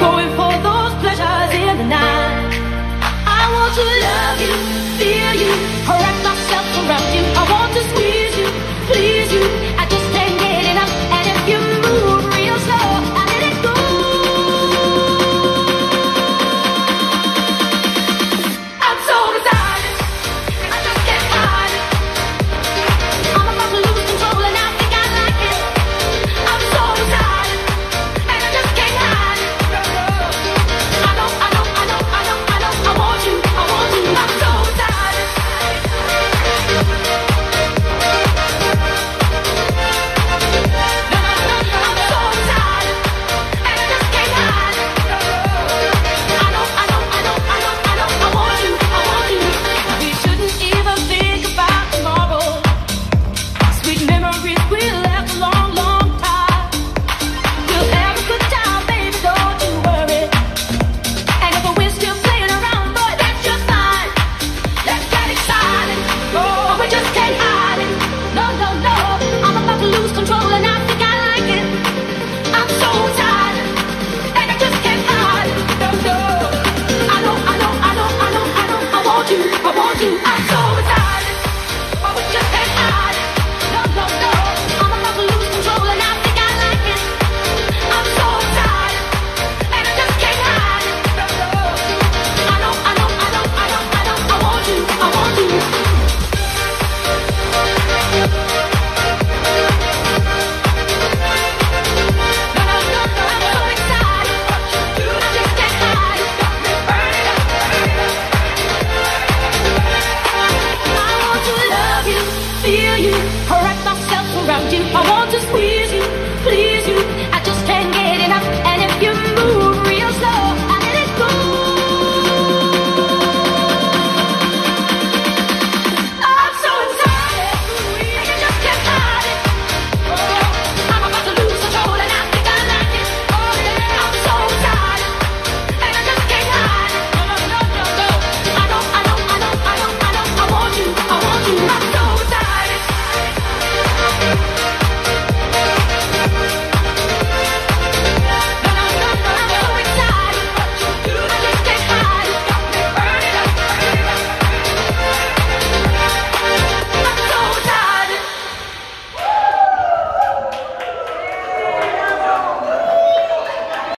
Going for those pleasures in the night. I want to love you, feel you, I saw.